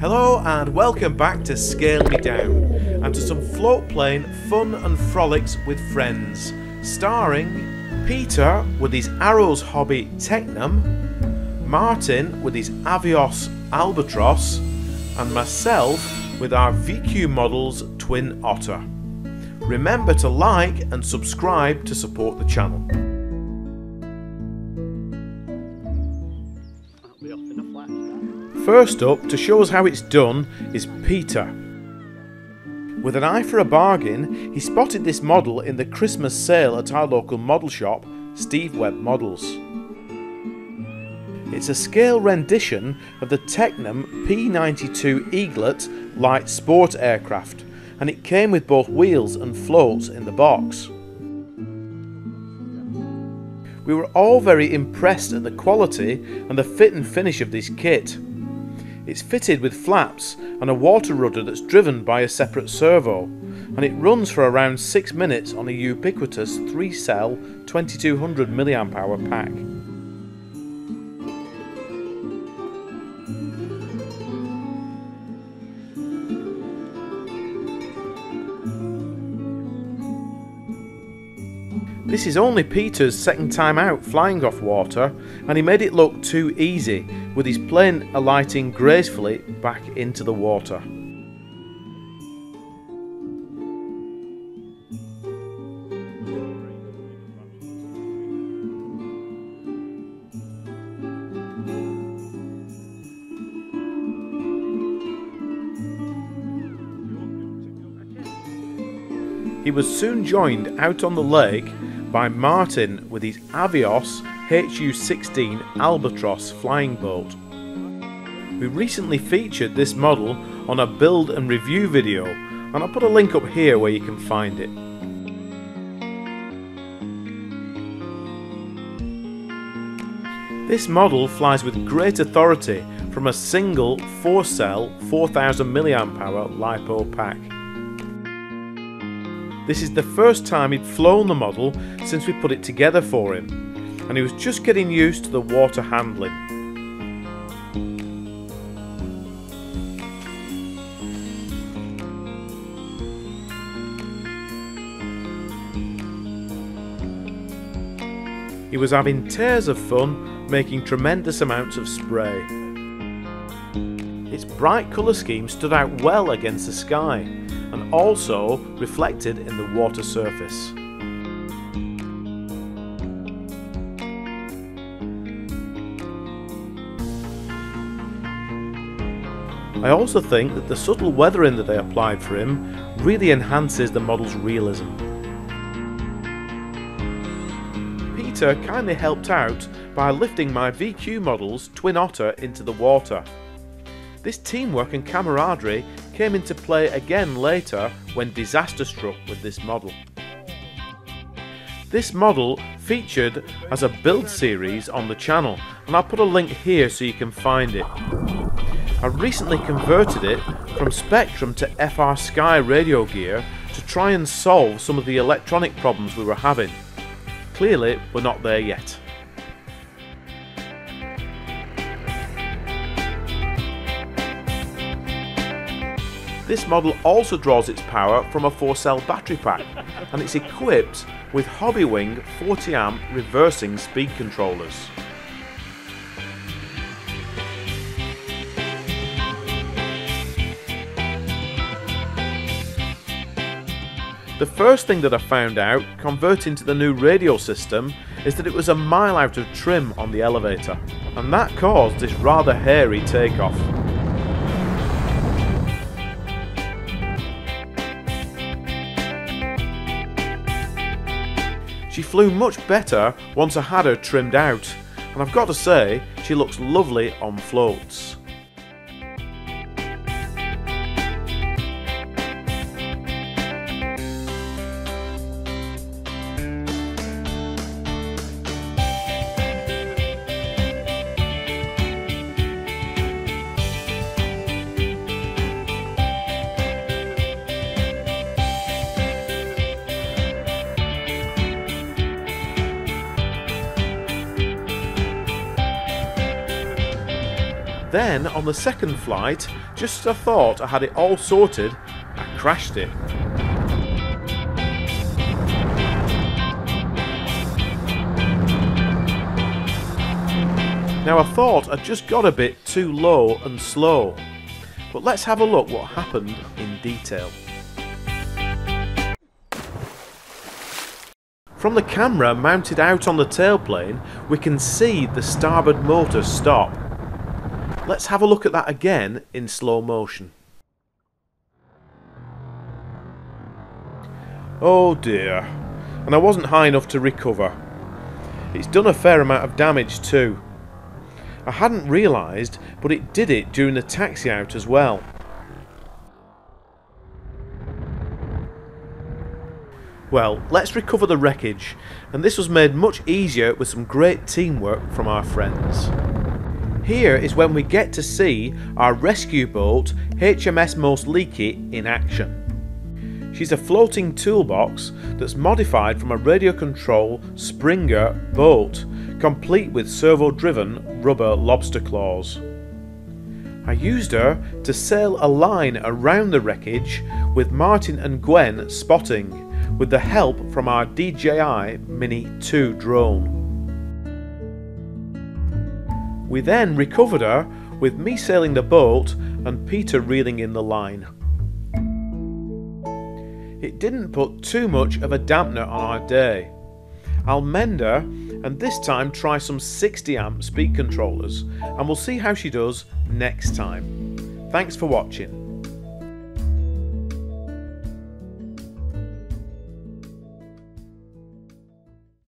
Hello and welcome back to Scale Me Down and to some float plane fun and frolics with friends, starring Peter with his Arrows hobby Tecnam, Martin with his Avios Albatross, and myself with our VQ Models Twin Otter. Remember to like and subscribe to support the channel. First up, to show us how it's done, is Peter. With an eye for a bargain, he spotted this model in the Christmas sale at our local model shop, Steve Webb Models. It's a scale rendition of the Tecnam P92 Eaglet light sport aircraft, and it came with both wheels and floats in the box. We were all very impressed at the quality and the fit and finish of this kit. It's fitted with flaps and a water rudder that's driven by a separate servo, and it runs for around 6 minutes on a ubiquitous 3 cell 2200 mAh pack. This is only Peter's second time out flying off water, and he made it look too easy, with his plane alighting gracefully back into the water. He was soon joined out on the lake by Martin with his Avios HU-16 Albatross flying boat. We recently featured this model on a build and review video and I'll put a link up here where you can find it. This model flies with great authority from a single 4-cell 4000 mAh LiPo pack. This is the first time he'd flown the model since we put it together for him, and he was just getting used to the water handling. He was having tears of fun, making tremendous amounts of spray. Its bright colour scheme stood out well against the sky, and also reflected in the water surface. I also think that the subtle weathering that I applied for him really enhances the model's realism. Peter kindly helped out by lifting my VQ model's Twin Otter into the water. This teamwork and camaraderie came into play again later when disaster struck with this model. This model featured as a build series on the channel and I'll put a link here so you can find it. I recently converted it from Spektrum to FrSky radio gear to try and solve some of the electronic problems we were having. Clearly we're not there yet. This model also draws its power from a 4-cell battery pack and it's equipped with Hobbywing 40 amp reversing speed controllers. The first thing that I found out converting to the new radio system is that it was a mile out of trim on the elevator and that caused this rather hairy takeoff. She flew much better once I had her trimmed out, and I've got to say, she looks lovely on floats. Then, on the second flight, just as I thought I had it all sorted, I crashed it. Now I thought I'd just got a bit too low and slow, but let's have a look what happened in detail. From the camera mounted out on the tailplane, we can see the starboard motor stop. Let's have a look at that again in slow motion. Oh dear, and I wasn't high enough to recover. It's done a fair amount of damage too. I hadn't realised, but it did it during the taxi out as well. Well, let's recover the wreckage, and this was made much easier with some great teamwork from our friends. Here is when we get to see our rescue boat HMS Most Leaky in action. She's a floating toolbox that's modified from a radio control Springer boat, complete with servo driven rubber lobster claws. I used her to sail a line around the wreckage with Martin and Gwen spotting, with the help from our DJI Mini 2 drone. We then recovered her with me sailing the boat and Peter reeling in the line. It didn't put too much of a dampener on our day. I'll mend her and this time try some 60 amp speed controllers and we'll see how she does next time. Thanks for watching.